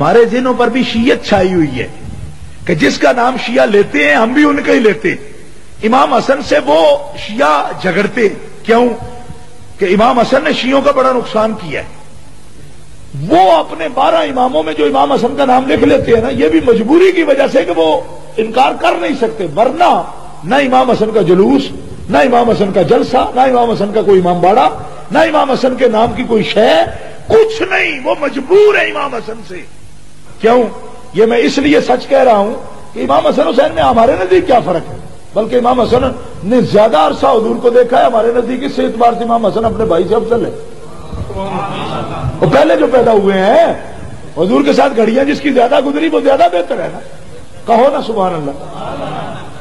ہمارے ذہنوں پر بھی شیعت چھائی ہوئی ہے کہ جس کا نام شیعہ لیتے ہیں، ہم بھی ان کا ہی لیتے امام حسن سے وہ شیعہ جھگڑتے کیوں؟ کہ امام حسن نے شیعوں کا بڑا نقصان کیا ہے۔ وہ اپنے بارہ اماموں میں جو امام حسن کا نام لکھ لیتے ہیں نا، یہ بھی مجبوری کی وجہ سے کہ وہ انکار کر نہیں سکتے۔ ورنہ نہ امام حسن کا جلوس، نہ امام حسن کا جلسہ، نہ امام حسن کا کوئی امام باڑا نہ امام حسن کے نام کی کوئی شے، کچھ نہیں۔ وہ مجبور ہے امام حسن سے۔ کیوں؟ یہ میں اس لیے سچ کہہ رہا ہوں کہ امام حسن حسین میں ہمارے نزدیک کیا فرق ہے؟ بلکہ امام حسن نے زیادہ عرصہ حضور کو دیکھا ہے، ہمارے نزدیک اس سے اعتبار سے امام حسن اپنے بھائی سے افضل ہے۔ وہ پہلے جو پیدا ہوئے ہیں، حضور کے ساتھ گھڑیاں جس کی زیادہ گزری، وہ زیادہ بہتر ہے نا؟ کہو نا سبحان اللہ۔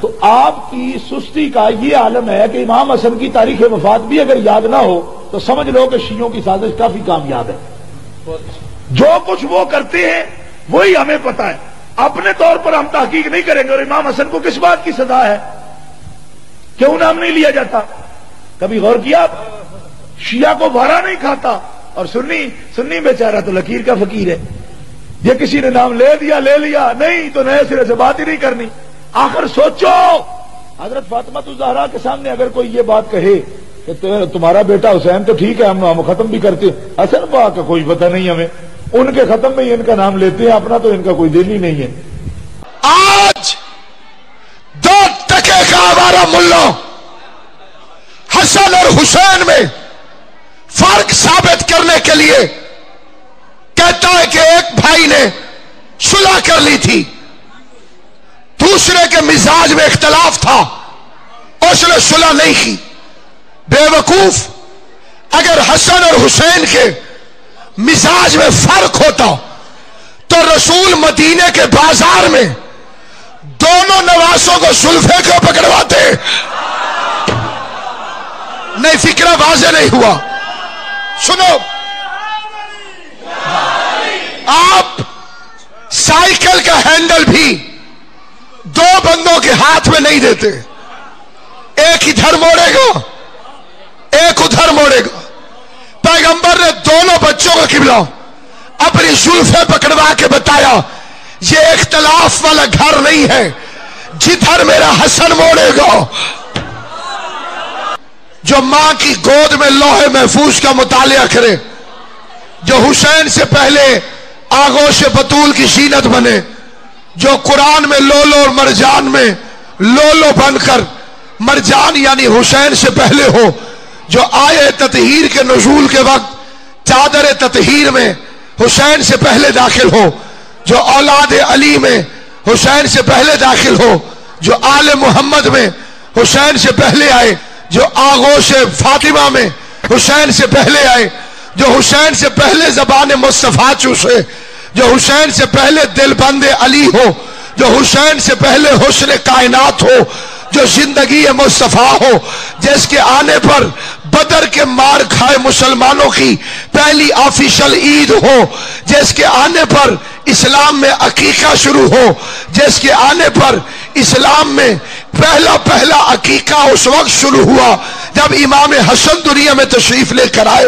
تو آپ کی سستی کا یہ عالم ہے کہ امام حسن کی تاریخ وفات بھی اگر یاد نہ ہو، تو سمجھ لو کہ شیوں کی سازش کافی کامیاب ہے۔ جو کچھ وہ کرتے ہیں وہی ہمیں پتا ہے۔ اپنے طور پر ہم تحقیق نہیں کریں گے اور امام حسن کو کس بات کی سزا ہے؟ کیوں نام نہیں لیا جاتا؟ کبھی غور کیا شیعہ کو بھارا نہیں کھاتا۔ اور سنی سنی بیچارہ تو لکیر کا فقیر ہے۔ یہ کسی نے نام لے دیا لے لیا، نہیں تو نئے سرے سے بات ہی نہیں کرنی۔ آخر سوچو۔ حضرت فاطمہ زہرا کے سامنے اگر کوئی یہ بات کہے کہ تمہارا بیٹا حسین تو ٹھیک ہے، ہم ختم بھی کرتے حسن با کا کوئی پتہ نہیں ہمیں۔ ان کے ختم میں ان کا نام لیتے ہیں، اپنا تو ان کا کوئی دل ہی نہیں ہے۔ آج دو ٹکے کا ہمارا ملا حسن اور حسین میں فرق ثابت کرنے کے لیے کہتا ہے کہ ایک بھائی نے صلح کر لی تھی، دوسرے کے مزاج میں اختلاف تھا، اس نے صلح نہیں کی۔ بے وقوف اگر حسن اور حسین کے مزاج میں فرق ہوتا۔ تو رسول مدینے کے بازار میں دونوں نوازوں کو سلفے کو پکڑواتے؟ نہیں، فکرہ واضح نہیں ہوا۔ سنو۔ آپ سائیکل کا ہینڈل بھی دو بندوں کے ہاتھ میں نہیں دیتے۔ ایک ادھر موڑے گا، ایک ادھر موڑے گا۔ پیغمبر نے دونوں بچوں کا قبلہ اپنی زلفیں پکڑوا کے بتایا، یہ اختلاف والا گھر نہیں ہے، جدھر میرا حسن موڑے گا۔ جو ماں کی گود میں لوہے محفوظ کا مطالعہ کرے، جو حسین سے پہلے آگوش بطول کی زینت بنے، جو قرآن میں لولو اور مرجان میں لولو بن کر مرجان یعنی حسین سے پہلے ہو جو آئے تطہیر کے نزول کے وقت، چادر تطہیر میں حسین سے پہلے داخل ہو، جو اولاد علی میں حسین سے پہلے داخل ہو، جو آل محمد میں حسین سے پہلے آئے، جو آغوش فاطمہ میں حسین سے پہلے آئے، جو حسین سے پہلے زبان مصطفیٰ چوسے، جو حسین سے پہلے دل بند علی ہو، جو حسین سے پہلے حسن کائنات ہو، جو زندگی مصطفیٰ ہو، جس کے آنے پر بدر کے مار کھائے مسلمانوں کی پہلی آفیشل عید ہو، جس کے آنے پر اسلام میں عقیقہ شروع ہو، جس کے آنے پر اسلام میں پہلا پہلا عقیقہ اس وقت شروع ہوا جب امام حسن دنیا میں تشریف لے کر آئے۔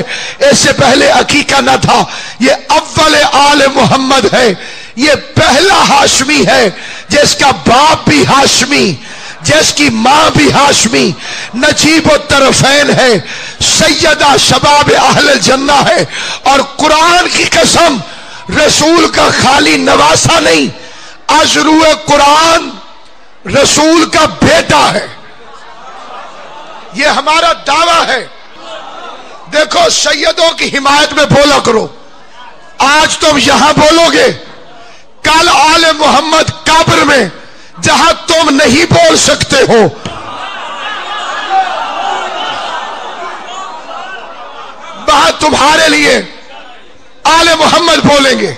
اس سے پہلے عقیقہ نہ تھا، یہ اول آل محمد ہے، یہ پہلا ہاشمی ہے، جس کا باپ بھی ہاشمی، جس کی ماں بھی ہاشمی نجیب و طرفین ہے، سیدہ شباب اہل جنہ ہے اور قرآن کی قسم رسول کا خالی نواسا نہیں ازرو قرآن رسول کا بیٹا ہے۔ یہ ہمارا دعویٰ ہے۔ دیکھو، سیدوں کی حمایت میں بولا کرو۔ آج تم یہاں بولو گے، کل آل محمد قبر میں، جہاں تم نہیں بول سکتے ہو۔ تمہارے لیے آل محمد بولیں گے۔